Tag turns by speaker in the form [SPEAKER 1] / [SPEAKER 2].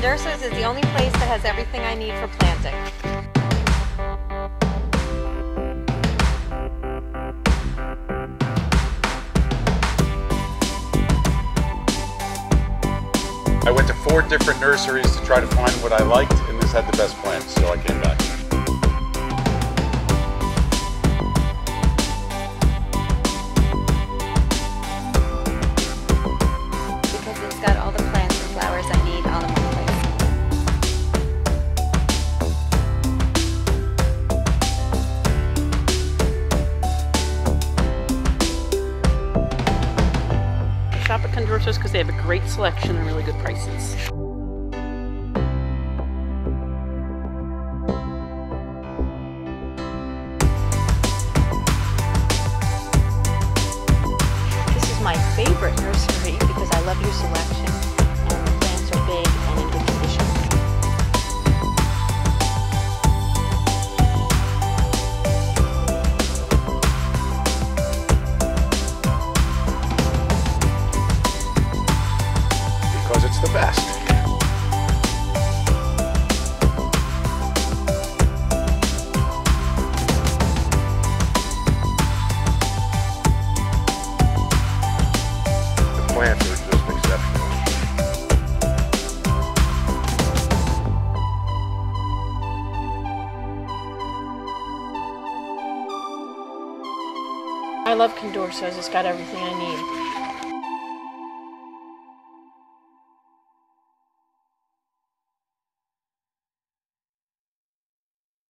[SPEAKER 1] Condursos is the only place that has everything I need for planting.
[SPEAKER 2] I went to four different nurseries to try to find what I liked, and this had the best plants, so I came back.
[SPEAKER 3] Shop because they have a great selection and really good prices.
[SPEAKER 4] The
[SPEAKER 2] best. The plants are just exceptional.
[SPEAKER 3] I love Condursos. It's got everything I need.